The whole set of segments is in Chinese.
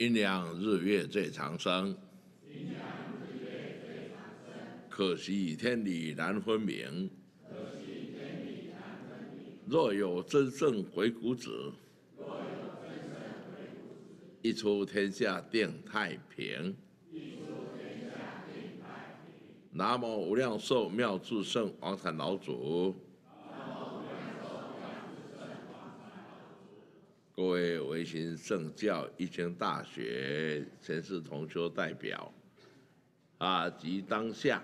阴阳日月最长生，可惜天理难分明。若有真圣鬼谷子，一出天下定太平。南无无量寿妙智圣王禅老祖。各位维新圣教一经大学全市同修代表，啊及当下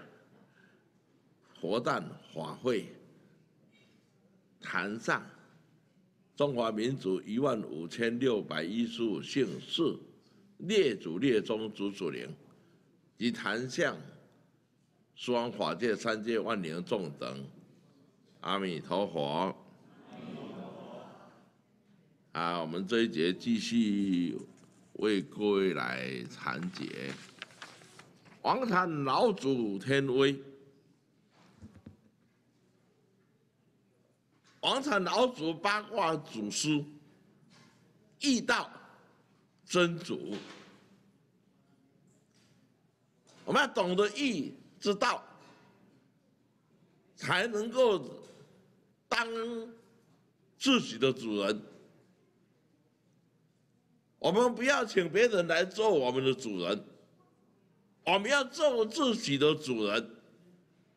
活诞法会坛上中华民族一万五千六百一十五姓氏列祖列宗祖祖灵，及坛上十方法界三界万灵众等，阿弥陀佛。啊，我们这一节继续为各位来讲解王禅老祖天威。王禅老祖八卦祖师，易道真主。我们要懂得易之道，才能够当自己的主人。我们不要请别人来做我们的主人，我们要做自己的主人，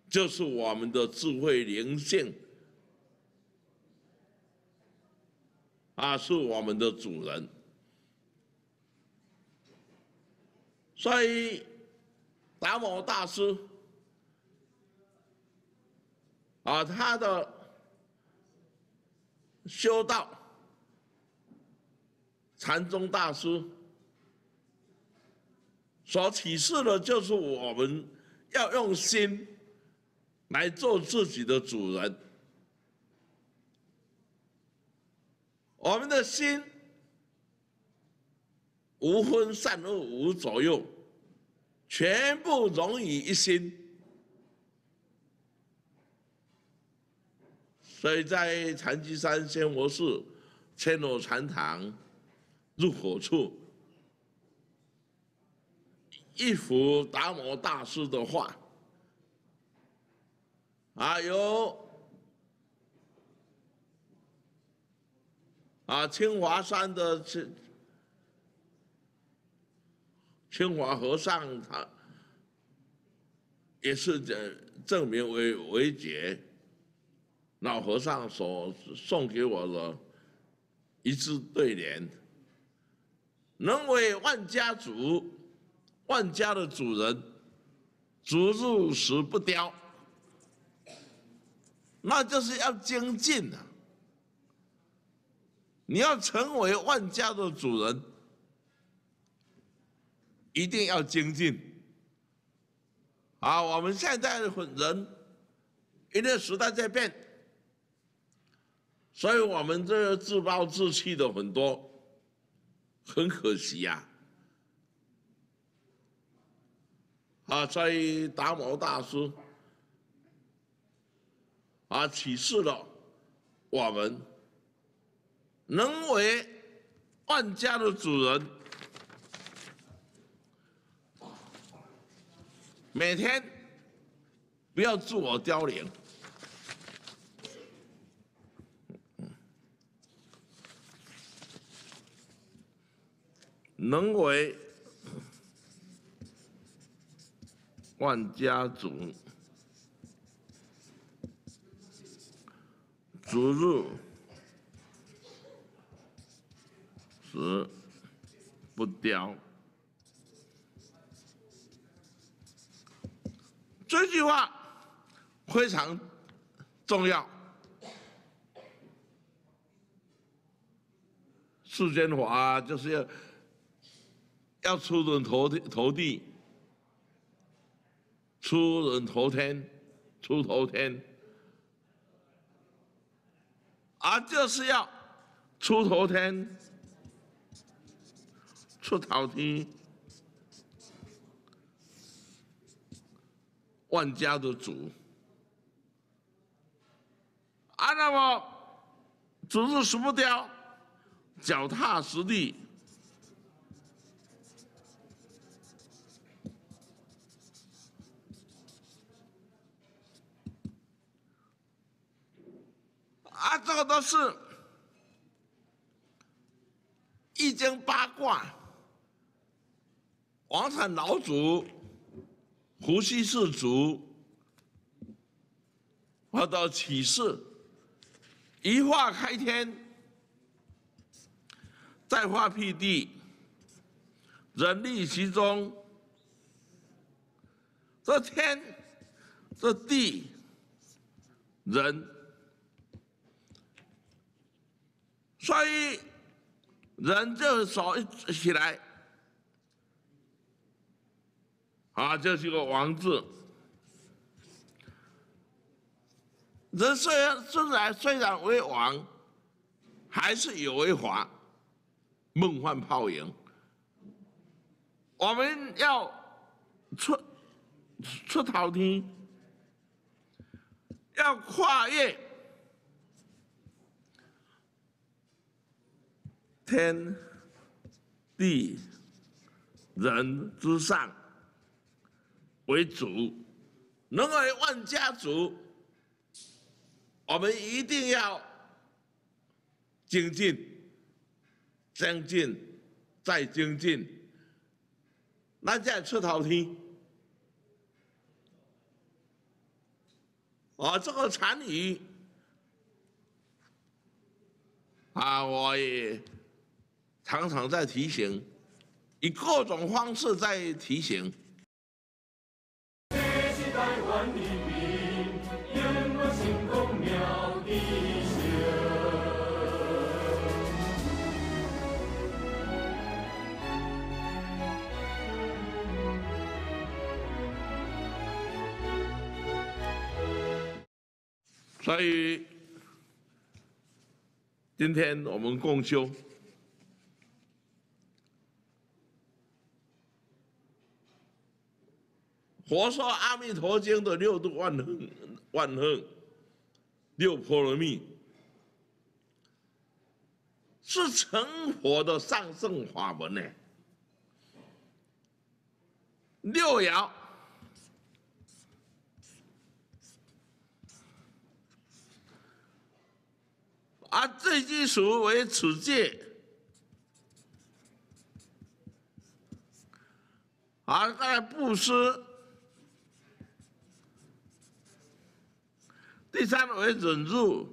就是我们的智慧灵性啊，是我们的主人。所以达摩大师啊，他的修道。禅宗大师所启示的，就是我们要用心来做自己的主人。我们的心无分善恶，无左右，全部融于一心。所以在禅机山仙佛寺千罗禅堂。入口处，一幅达摩大师的画，啊，有啊，清华山的清清华和尚，他也是证证明为为解，老和尚所送给我的一字对联。能为万家主，万家的主人，逐入时不凋，那就是要精进啊！你要成为万家的主人，一定要精进。啊，我们现在的人，因为时代在变，所以我们这个自暴自弃的很多。很可惜呀，啊，在达摩大师啊启示了我们能为万家的主人，每天不要自我凋零。能为万家主，逐入时不凋。这句话非常重要。世间法就是要。要出人头，头地，出人头天，出头天，啊，就是要出头天、出头天，万家的主。啊，那么主日死不掉，脚踏实地。啊，这个都是易经八卦，王产老祖、伏羲氏族，或者启示，一化开天，再化辟地，人立其中，这天，这地，人。所以，人就手一起来，啊，就是个王字。人虽然虽然虽然为王，还是有为法，梦幻泡影。我们要出出头天，要跨越。天地人之上为主，能为万家主，我们一定要精进、精进、再精进，那再出头天。啊，这个禅语啊，我也。常常在提醒，以各种方式在提醒。所以，今天我们共修。佛说《阿弥陀经》的六度万恒、万恒六波罗蜜，是成佛的上圣法门呢。六爻啊，最基础为此戒，啊，在布施。第三为忍辱，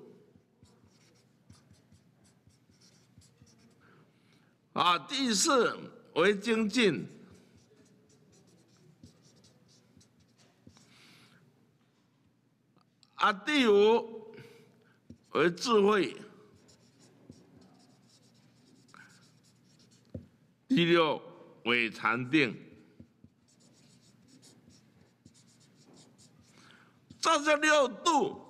啊，第四为精进，啊，第五为智慧，第六为禅定。这是六度。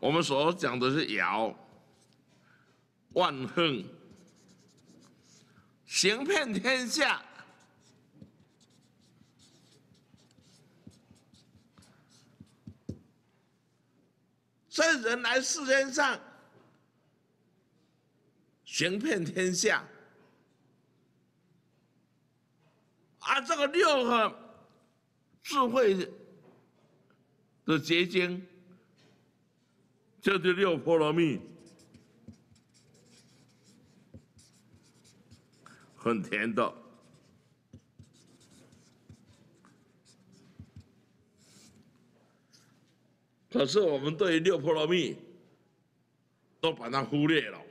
我们所讲的是尧、万恨，行遍天下，这人来世间上，行遍天下，啊，这个六个智慧的结晶。这就六波罗蜜，很甜的。可是我们对六波罗蜜都把它忽略了。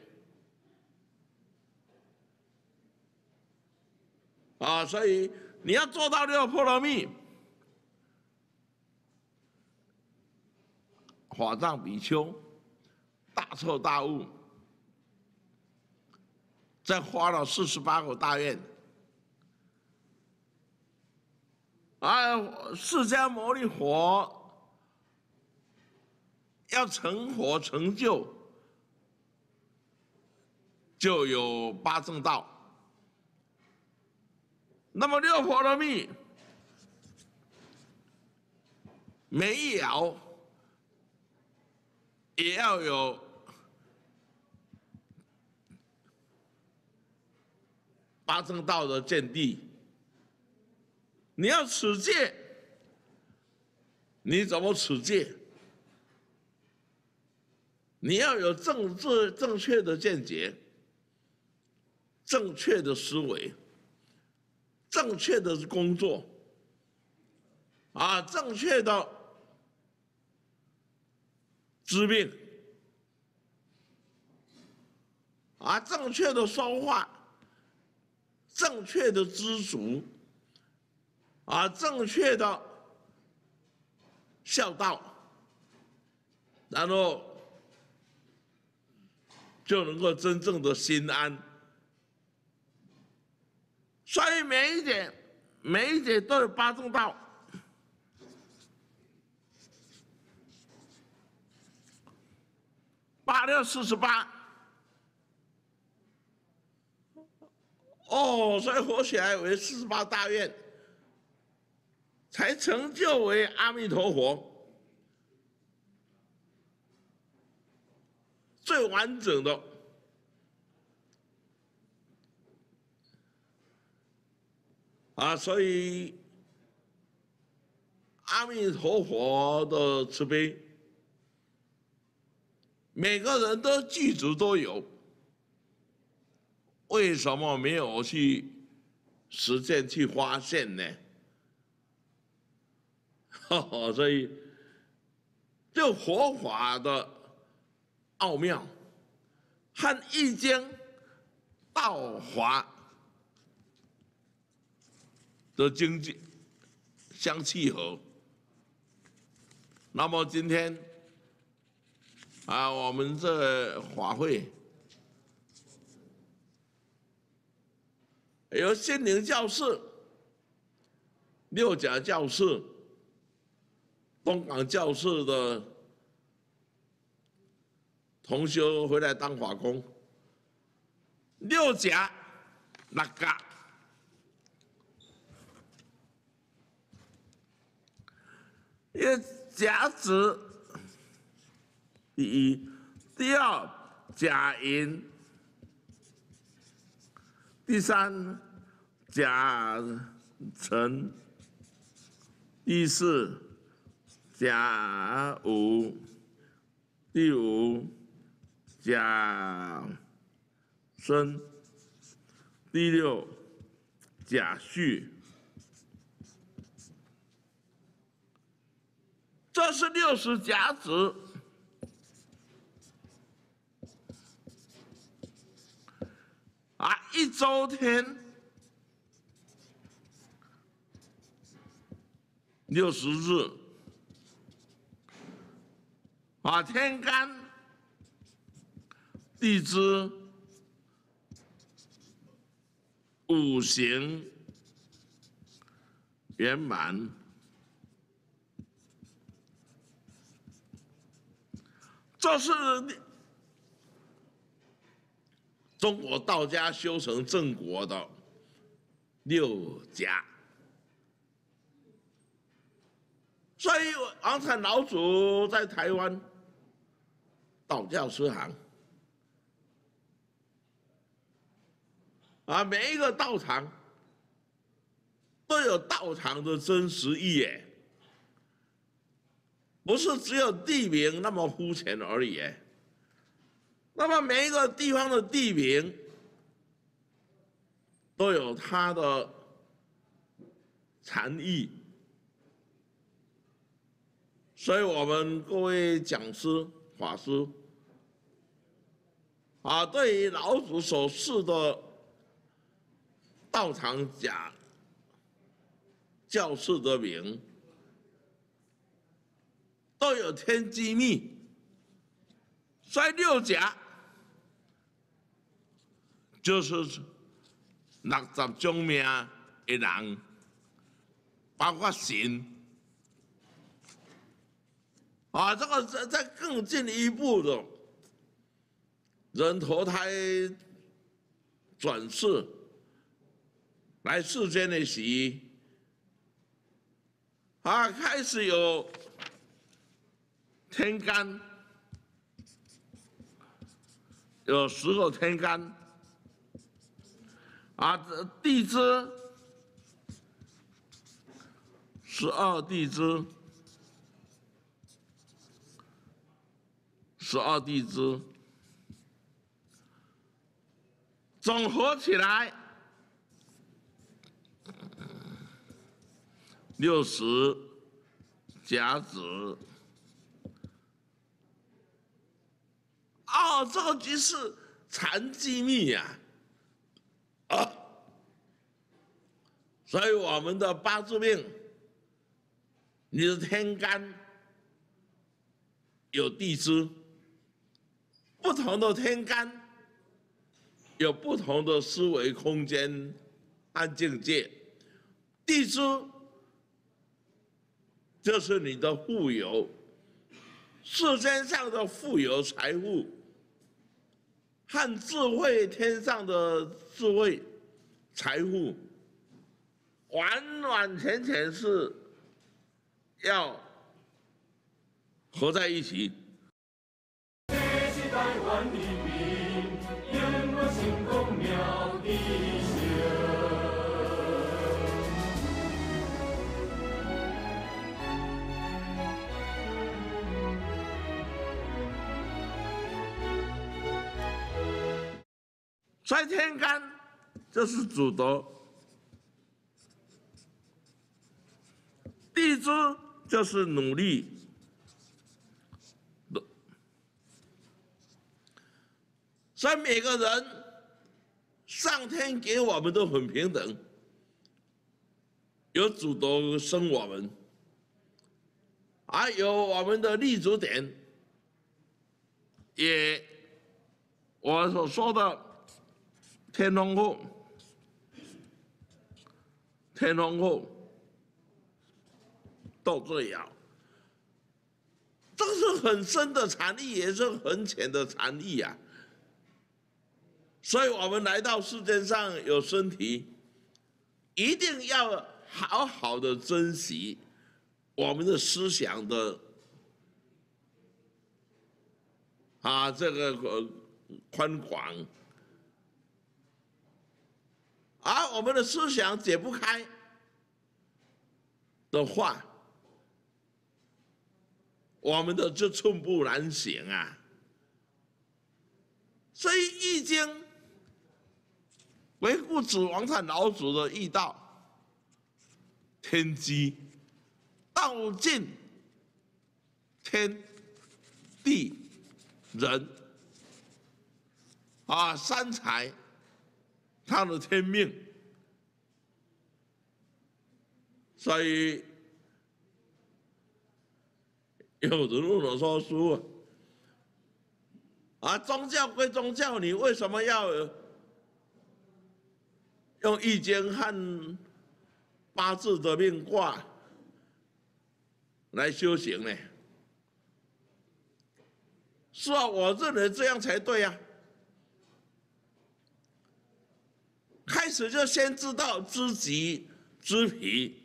啊，所以你要做到六波罗蜜。法藏比丘大彻大悟，再花了四十八个大愿，啊释迦牟尼佛要成佛成就，就有八正道。那么六佛的密，每一爻也要有八正道的见地。你要持戒，你怎么持戒？你要有正治正确的见解，正确的思维，正确的工作，啊，正确的治病，啊，正确的说话，正确的知足。啊，正确的孝道，然后就能够真正的心安。所以每一点，每一点都有八正道。八六四十八。哦，所以活起来为四十八大愿。才成就为阿弥陀佛最完整的啊！所以阿弥陀佛的慈悲，每个人的具足都有，为什么没有去实践、去发现呢？所以，就佛法的奥妙和《易经》道法的经济相契合。那么今天啊，我们这法会有心灵教室、六甲教室。东港教室的同修回来当法工，六甲那个，一甲子第一，第二甲寅，第三甲辰，第四。甲午，第五甲申，第六甲戌，这是六十甲子啊，一周天。六十日。啊，天干。地支。五行。圆满，这是中国道家修成正果的六甲。所以王禅老祖在台湾。道教师行啊，每一个道场都有道场的真实意义，不是只有地名那么肤浅而已。那么每一个地方的地名都有它的禅意，所以我们各位讲师、法师。啊，对于老祖所示的道场甲教室的名，都有天机密。所以六甲就是六十种命的人，包括神。啊，这个再再更进一步的，人投胎转世来世间的时，啊，开始有天干，有十个天干，啊，这地支十二地支。十二地支总合起来六十甲子，哦，这个就是残机密呀，啊，所以我们的八字命，你的天干有地支。不同的天干有不同的思维空间和境界，地支就是你的富有，世间上的富有财富和智慧天上的智慧财富，完完全全是要合在一起。在天干就是主德，地支就是努力。所以每个人，上天给我们都很平等，有主德生我们，还有我们的立足点，也我所说的天龙后，天龙后斗最爻，这是很深的禅意，也是很浅的禅意啊。所以我们来到世界上有身体，一定要好好的珍惜我们的思想的啊这个宽广，而我们的思想解不开的话，我们的就寸步难行啊。所以《易经》。维护子王禅老祖的易道，天机、道尽天地人啊，三才他的天命，所以有人问我说：“书啊，宗教归宗教，你为什么要？”用易经和八字的命卦来修行呢？是啊，我认为这样才对呀。开始就先知道知己知彼，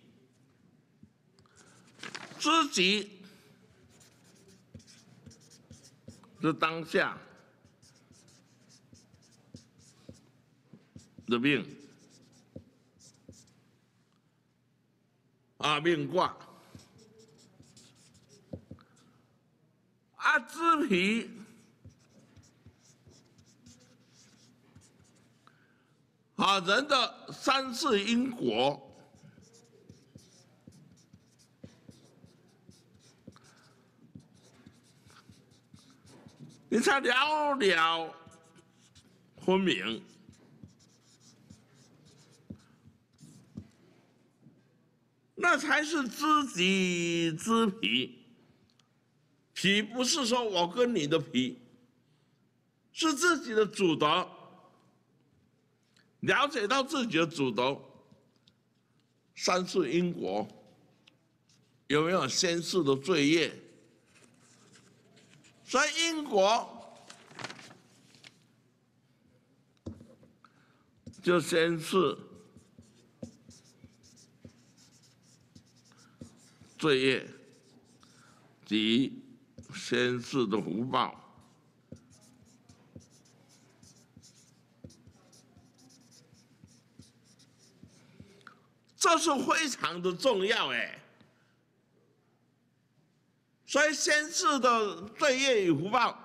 知己是当下的命。啊，命卦，啊，知皮，啊，人的三世因果，你才了了分明。那才是知己知彼，彼不是说我跟你的彼，是自己的主德。了解到自己的主德，三世因果有没有先世的罪业所以英国就先是罪业及先世的福报。这是非常的重要哎，所以先世的罪业与福报，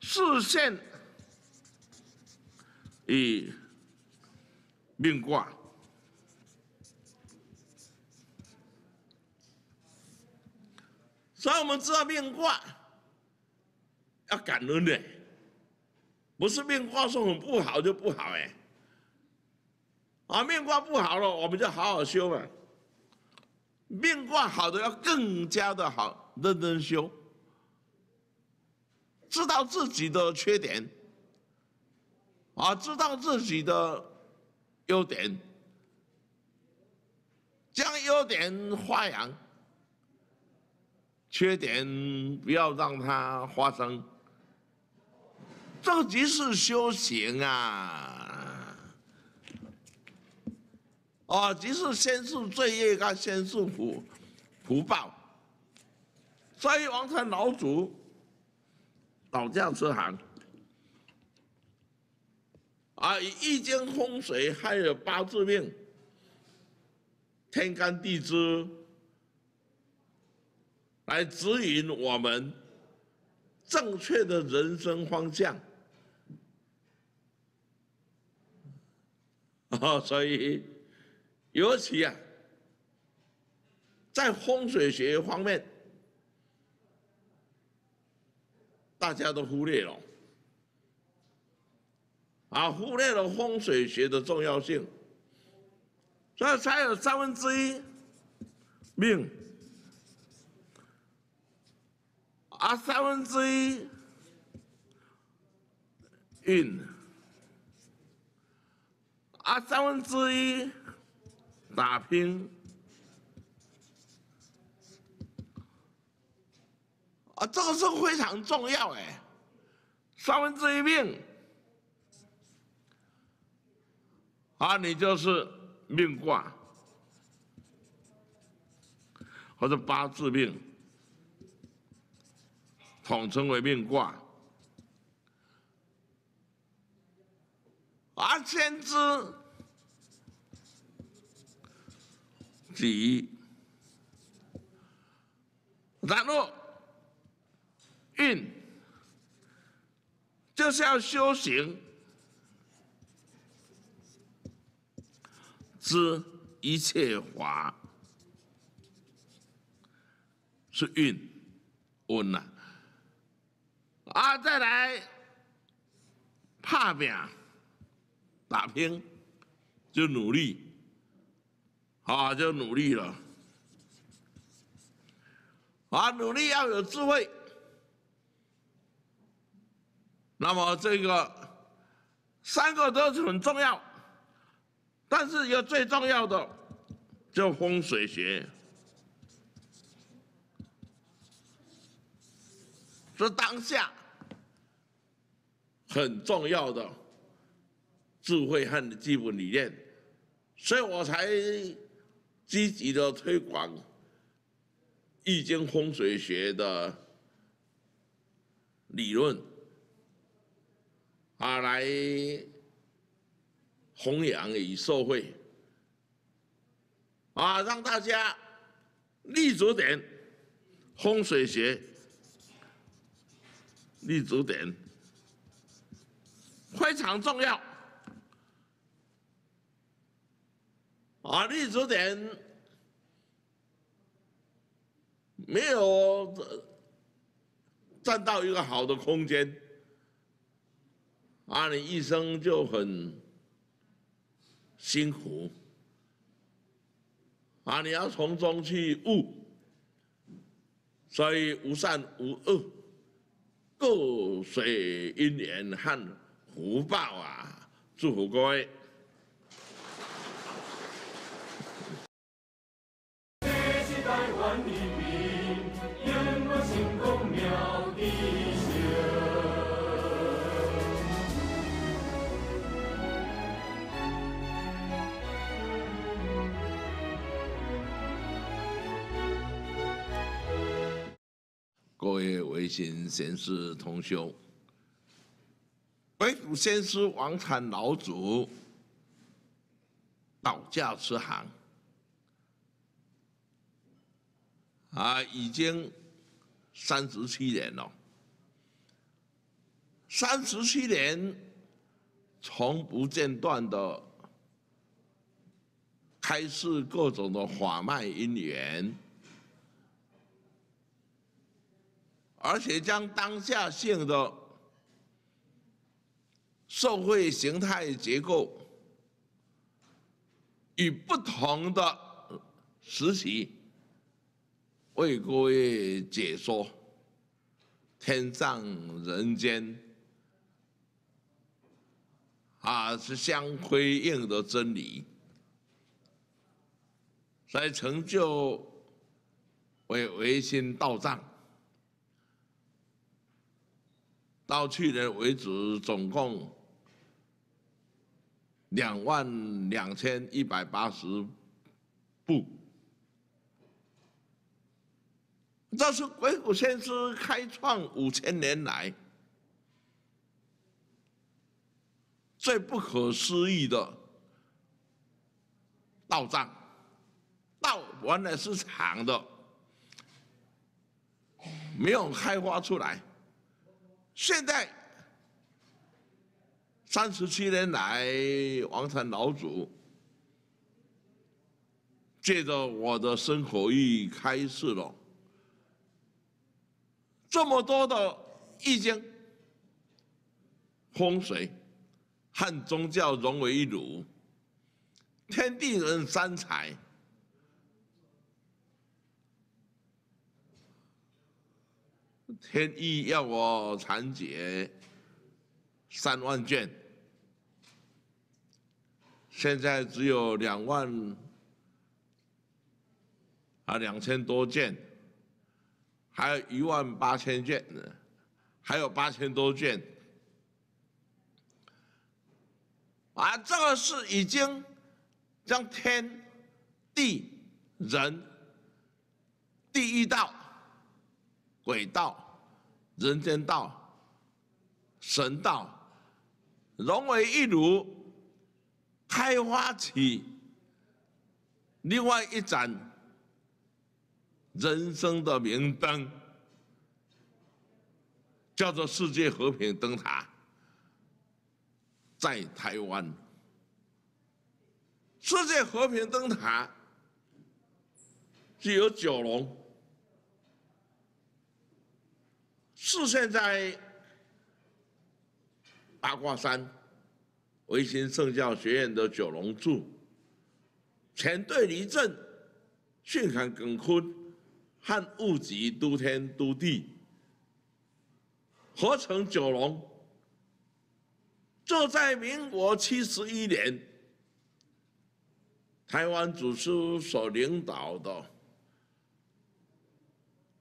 视现与命卦，所以我们知道命卦要感恩的，不是命卦说很不好就不好哎。啊，命卦不好了，我们就好好修嘛。命卦好的要更加的好，认真修，知道自己的缺点，啊，知道自己的优点，将优点发扬，缺点不要让它发生，这即是修行啊。哦，即是先受罪业，跟先受福福报。所以王禅老祖老将之行，啊，以易经风水还有八字命、天干地支来指引我们正确的人生方向。啊，所以。尤其啊，在风水学方面，大家都忽略了，啊，忽略了风水学的重要性，所以才有三分之一命，啊，三分之一运，啊，三分之一。打拼啊，这个是非常重要哎，三分之一命。啊，你就是命卦。或者八字命，统称为命卦，而先知。己，然后运。就是要修行，知一切法是运。温呐，啊，再来。怕拼打拼。就努力。啊，就努力了。啊，努力要有智慧。那么这个三个都是很重要，但是有最重要的，就风水学，是当下很重要的智慧和基本理念，所以我才。积极的推广易经风水学的理论，啊，来弘扬与社会，啊，让大家立足点风水学，立足点非常重要。啊，立足点没有占到一个好的空间，啊，你一生就很辛苦，啊，你要从中去悟，所以无善无恶，各随因缘和福报啊，祝福各位。位维新贤士同修，鬼谷先师王禅老祖道教慈航啊，已经三十七年了，三十七年从不间断的。开示各种的法脉因缘，而且将当下性的社会形态结构与不同的时期为各位解说天上人间啊是相辉映的真理。来成就为维新道藏，到去年为止，总共两万两千一百八十部。这是鬼谷先师开创五千年来最不可思议的道藏。道原来是长的，没有开发出来。现在三十七年来，王禅老祖借着我的生活意开示了这么多的易经、风水和宗教融为一炉，天地人三才。天意要我残解三万卷，现在只有两万啊两千多卷，还有一万八千卷呢，还有八千多卷，啊，这个是已经将天地人第一道轨道。人间道、神道融为一炉，开发起另外一盏人生的明灯，叫做世界和平灯塔，在台湾。世界和平灯塔是有九龙。是现在八卦山维新圣教学院的九龙柱，前对离震、巽坎艮坤和戊己都天都地，合成九龙。这在民国七十一年，台湾祖师所领导的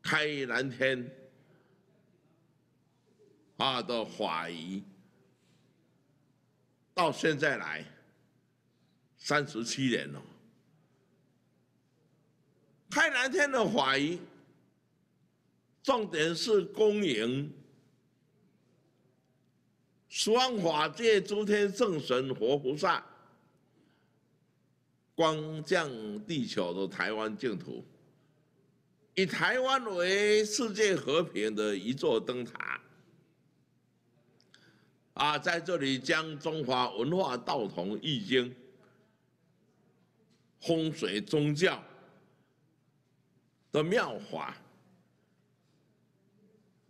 开蓝天。啊的法仪，到现在来三十七年了。开南天的法仪，重点是恭迎十方法界诸天圣神活菩萨，光降地球的台湾净土，以台湾为世界和平的一座灯塔。啊，在这里将中华文化、道统、易经、风水、宗教的妙法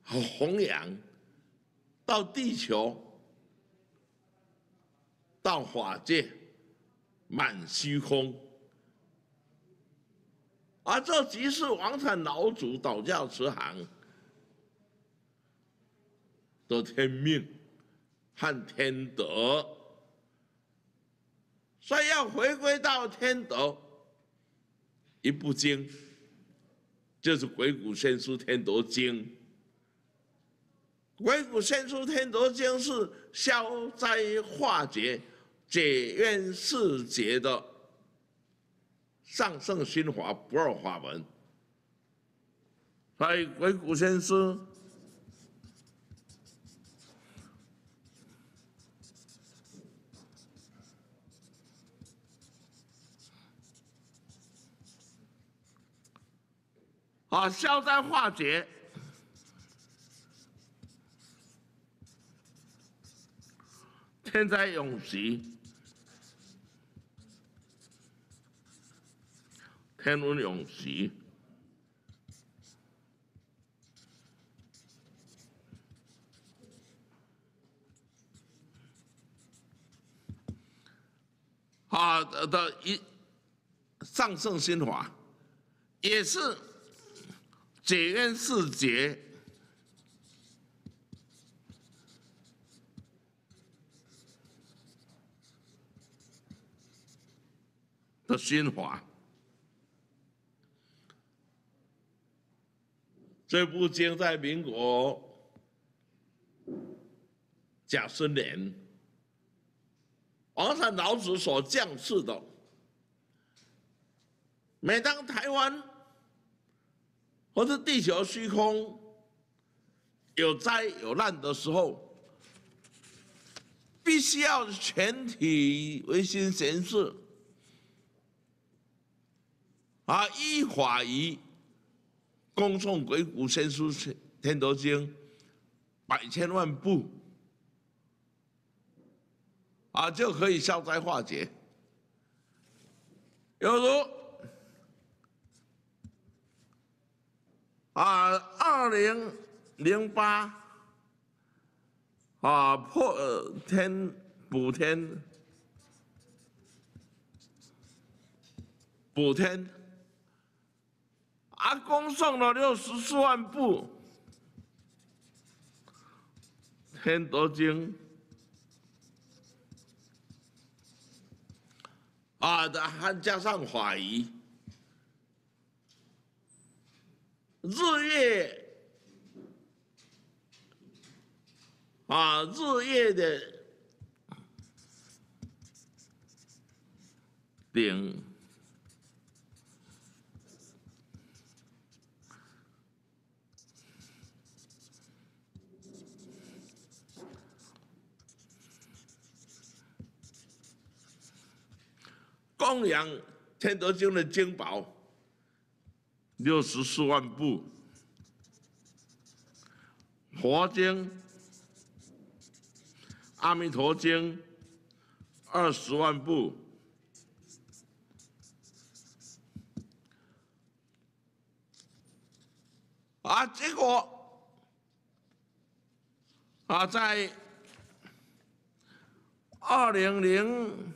和弘扬到地球、到法界、满虚空，而这即是王禅老祖道教慈航的天命。和天德，所以要回归到天德。一部经就是《鬼谷先师天德经》，《鬼谷先师天德经》是消灾化解、解冤释结的上圣心法不二法门。所以鬼谷先师啊，消灾化解，天灾永息。天伦永息，啊的一上圣心法，也是解冤释结的新华。这部经在民国甲申年，王禅老子所降世的。每当台湾或者地球虚空有灾有难的时候，必须要全体唯心贤士啊，依法依。恭送鬼谷先书天德经百千万部啊，就可以消灾化解。有如啊，二零零八啊破天补天补天。阿公送了六十四万部《天德经》啊，还加上法仪，日月啊，日月的顶。供养《天德经》的经宝六十四万部，佛经《阿弥陀经》二十万部，啊，结果啊，在二零零。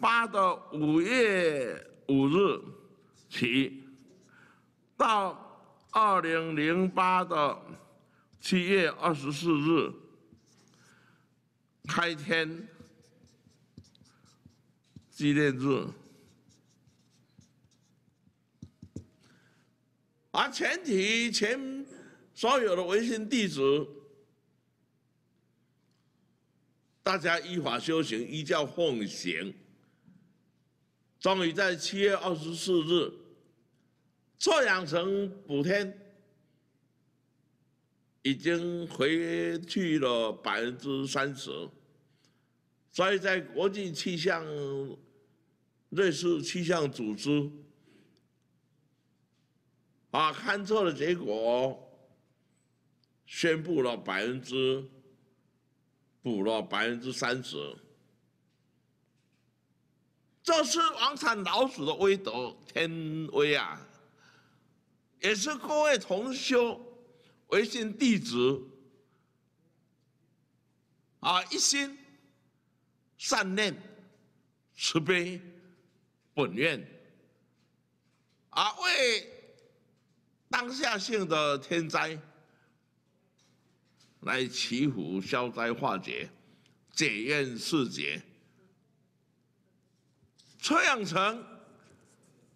八的五月五日起，到二零零八的七月二十四日开天纪念日，而全体全所有的维新弟子，大家依法修行，依教奉行。终于在七月二十四日，臭氧层补天已经回去了百分之三十，所以在国际气象、瑞士气象组织啊勘测的结果，宣布了百分之补了百分之三十。这是王禅老鼠的威德天威啊，也是各位同修、微信弟子啊一心善念、慈悲本愿啊，为当下性的天灾来祈福消灾化解、解怨释结。崔养成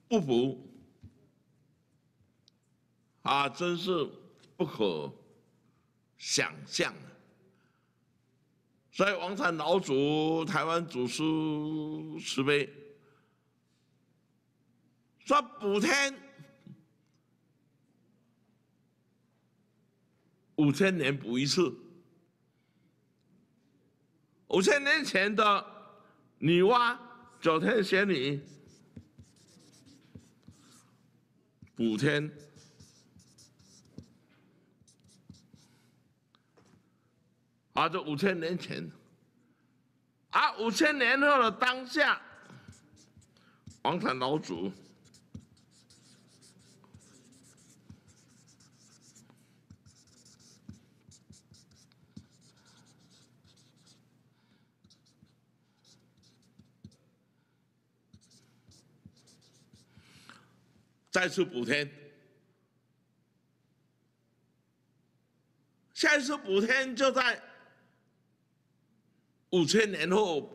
不服啊，真是不可想象。所以王禅老祖、台湾祖师慈悲，说补天五千年补一次。五千年前的女娲、九天玄女补天，啊，这五千年前，啊，五千年后的当下，王禅老祖。再次补天，下一次补天就在五千年后，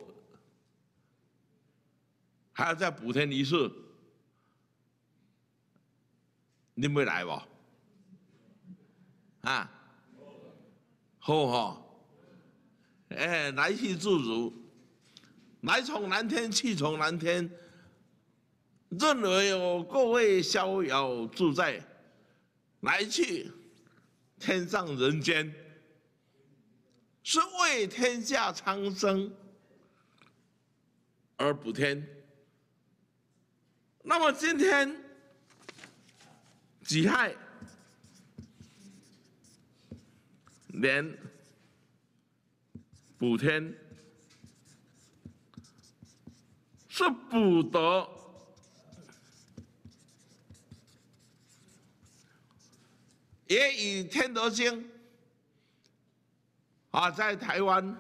还要再补天一次，你没来不？啊，好哈，哎，来去自如，来从蓝天，去从蓝天。任何有各位逍遥自在，来去天上人间，是为天下苍生而补天。那么今天己亥年补天，是补得。也以天德经啊，在台湾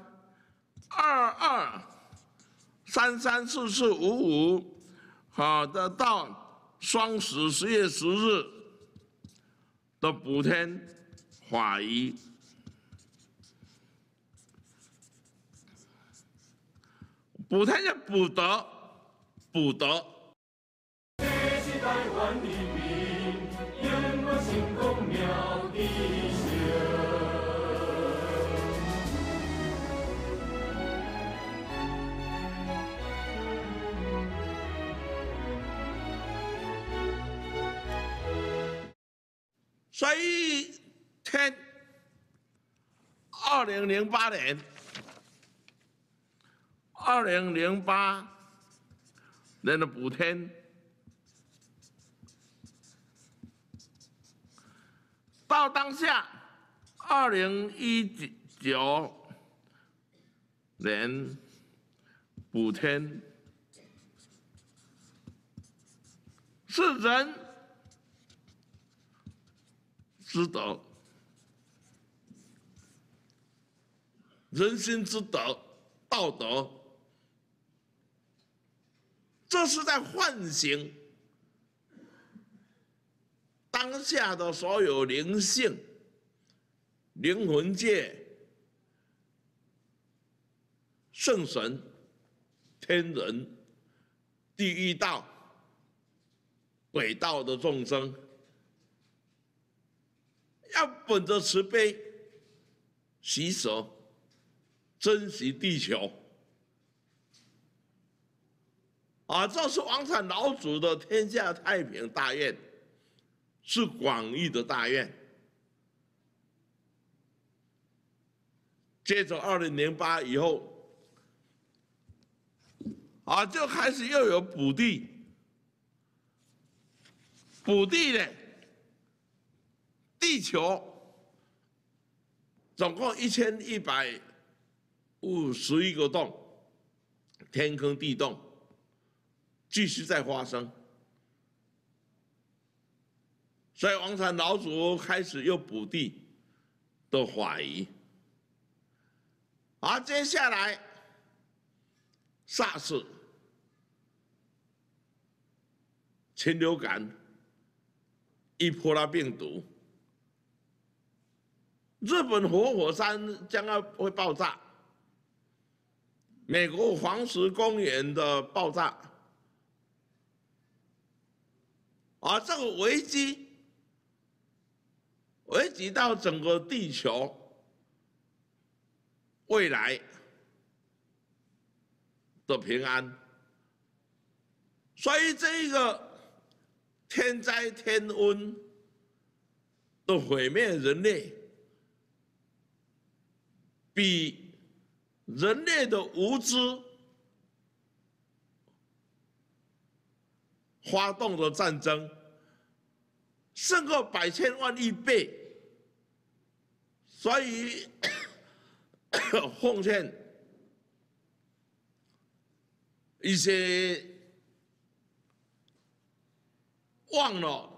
二二三三四四五五好的到双十十月十日的补天法仪，补天就补德，补德。所以，天，二零零八年，二零零八年的补天，到当下，二零一九年补天，是人。之德，人心之德，道德，这是在唤醒当下的所有灵性、灵魂界、圣神、天人、地狱道、鬼道的众生。要本着慈悲、洗手、珍惜地球，啊，这是王禅老祖的天下太平大愿，是广义的大愿。接着二零零八以后，啊，就开始又有补地，补地呢。地球总共一千一百五十一个洞，天坑地洞继续在发生，所以王禅老祖开始又补地的怀疑，而接下来，SARS、禽流感、伊波拉病毒。日本活火山将要会爆炸，美国黄石公园的爆炸，而这个危机危及到整个地球未来的平安，所以这一个天灾天瘟的毁灭人类。比人类的无知发动的战争胜过百千万亿倍，所以奉劝一些忘了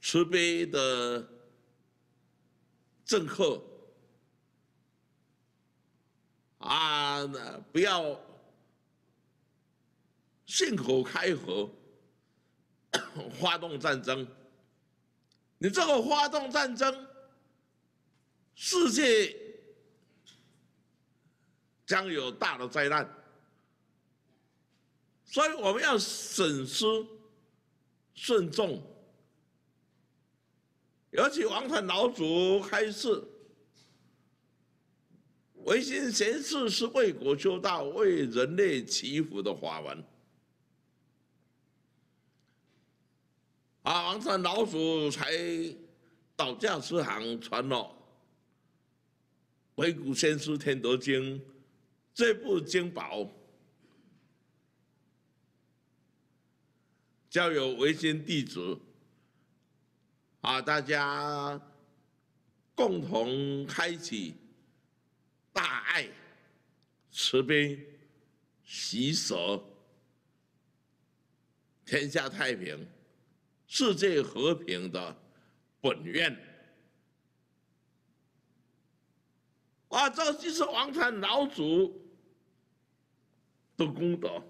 慈悲的政客啊，那不要信口开河，发动战争。你这个发动战争，世界将有大的灾难。所以我们要审思、慎重。尤其王禅老祖开示，唯心贤士是为国修道、为人类祈福的法门。啊，王禅老祖才导驾慈航传了《唯古先师天德经》这部经宝，交由唯心弟子。啊！大家共同开启大爱、慈悲、喜舍、天下太平、世界和平的本愿。啊，这就是王禅老祖的功德。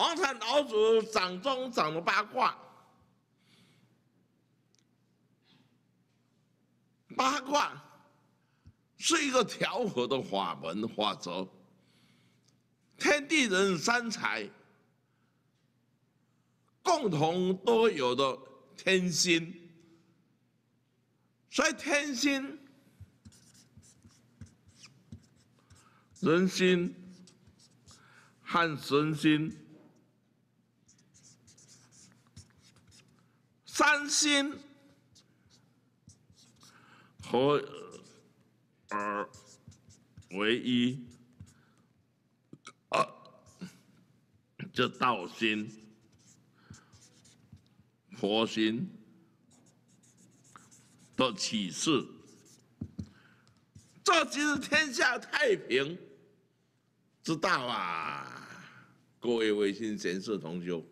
王禅老祖掌中掌了八卦，八卦是一个调和的法门法则，天地人三才共同都有的天心，所以天心、人心和神心。三心合而为一，啊，这道心、佛心的启示，这就是天下太平之道啊！各位微信贤士同修。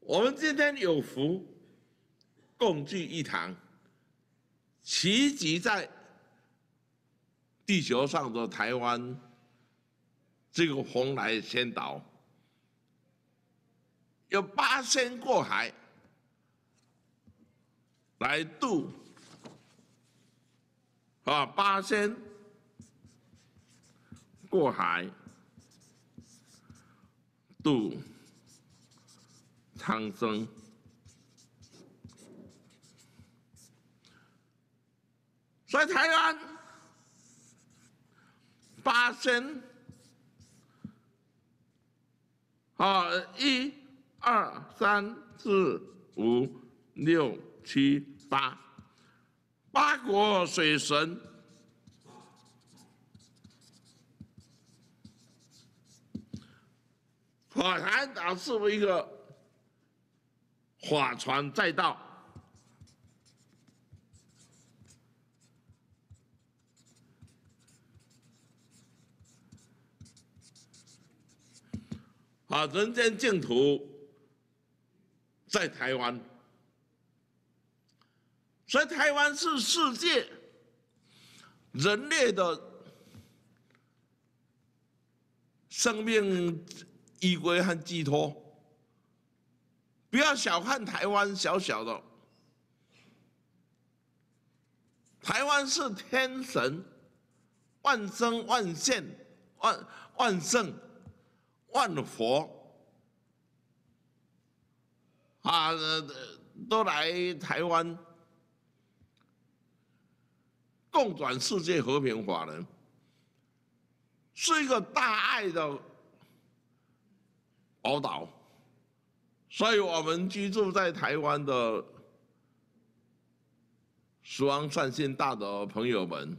我们今天有福共聚一堂，齐集在地球上的台湾这个蓬莱仙岛，有八仙过海来渡啊，八仙过海渡。苍生，所以台湾八仙啊，一、二、三、四、五、六、七、八，八国水神，法坛岛是一个。法船载道，啊，人间净土在台湾，所以台湾是世界人类的生命依归和寄托。不要小看台湾小小的，台湾是天神，万生万现，万万圣，万佛，啊，都来台湾共转世界和平法人，是一个大爱的宝岛。所以我们居住在台湾的死亡善心大的朋友们，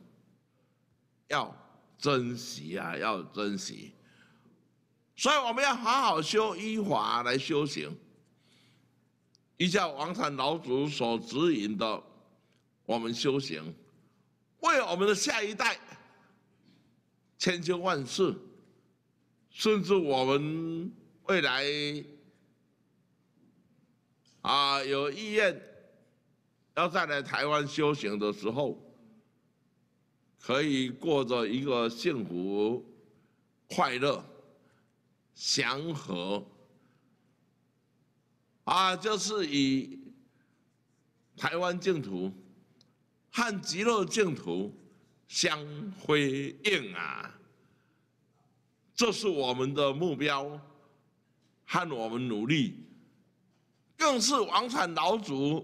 要珍惜啊，要珍惜。所以我们要好好修依法来修行，依照王禅老祖所指引的，我们修行，为我们的下一代千秋万世，甚至我们未来啊有意愿要再来台湾修行的时候，可以过着一个幸福、快乐。祥和啊，就是以台湾净土和极乐净土相辉映啊，这是我们的目标和我们努力，更是王禅老祖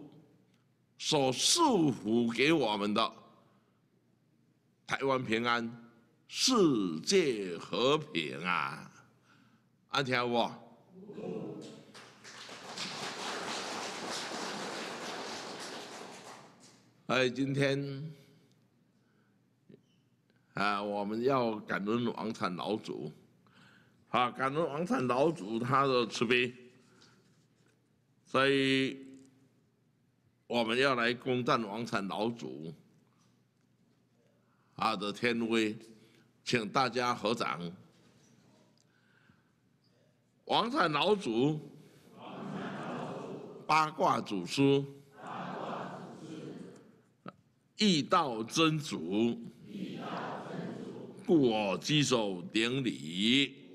所束缚给我们的台湾平安、世界和平啊！安听无？哎，今天啊，我们要感恩王禅老祖，啊，感恩王禅老祖他的慈悲，所以我们要来攻占王禅老祖他的天威，请大家合掌。王禅老祖，八卦祖师，易道真祖，故我稽首顶礼。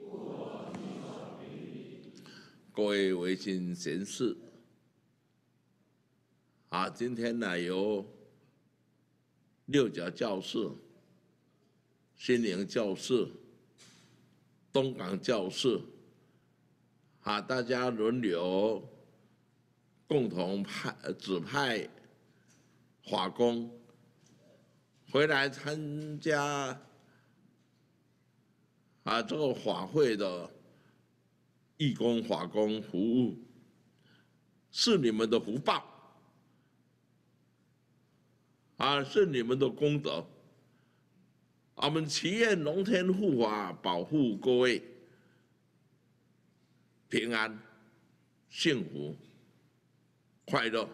各位维新贤士，啊，今天呢由六甲教室、心灵教室、东港教室。啊，大家轮流共同派指派法工回来参加啊这个法会的义工法工服务，是你们的福报啊，是你们的功德。我们祈愿龙天护法保护各位。平安、幸福、快乐，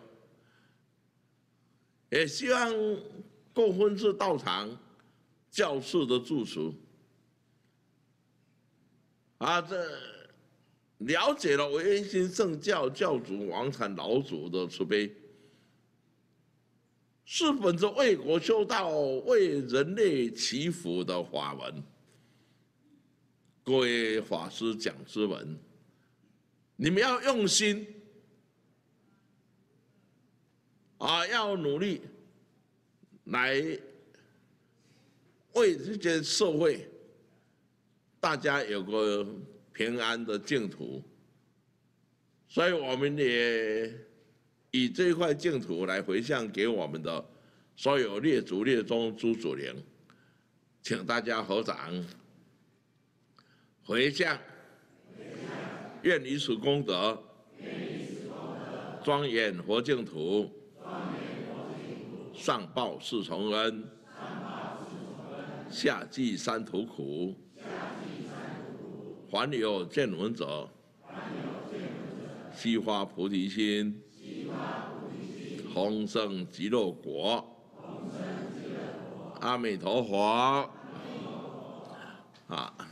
也希望各分寺道场教士的住持啊，这了解了唯心圣教教主王禅老祖的慈悲，是本着为国修道、为人类祈福的法文。各位法师讲之文。你们要用心啊，要努力来为这些社会，大家有个平安的净土。所以我们也以这块净土来回向给我们的所有列祖列宗诸祖灵，请大家合掌。回向。愿以此功德，庄严佛净土，上报四重恩，下济三途苦，还有见闻者，悉发菩提心，弘生极乐国，阿弥陀佛，啊。